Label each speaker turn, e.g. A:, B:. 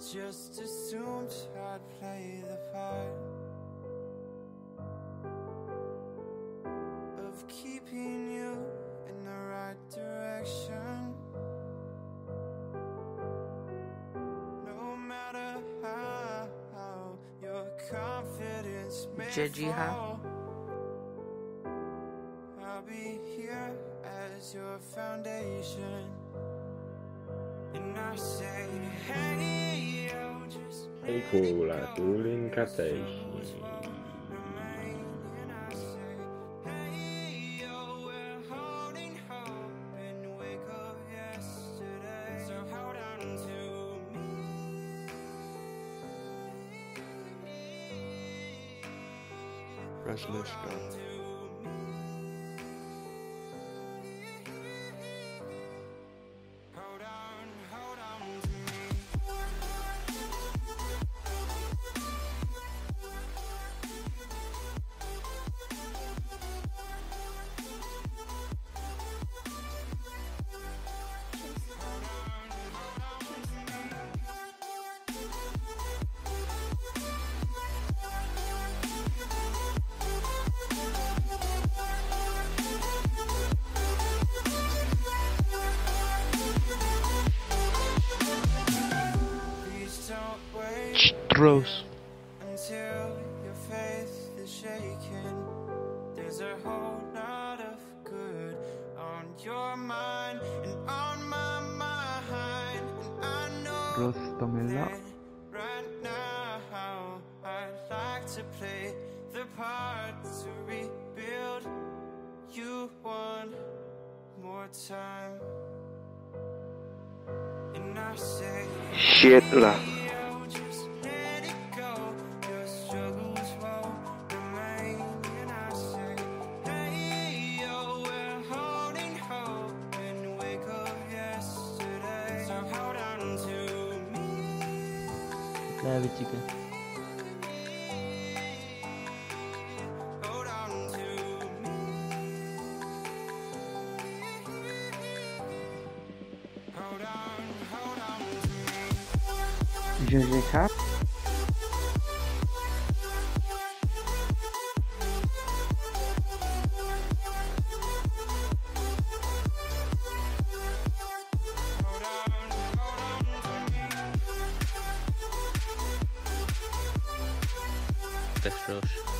A: just assumed I'd play the part of keeping you in the right direction. No matter how your confidence may fall, I'll be here as your foundation.
B: Piccola Tulincatei.
A: remain. And
C: Rostomila.
A: that right now I'd like to play the part to rebuild you one more time. And I say,
C: Shit lah. Leve chicken.
A: Hold
D: Dextrose.
E: Presley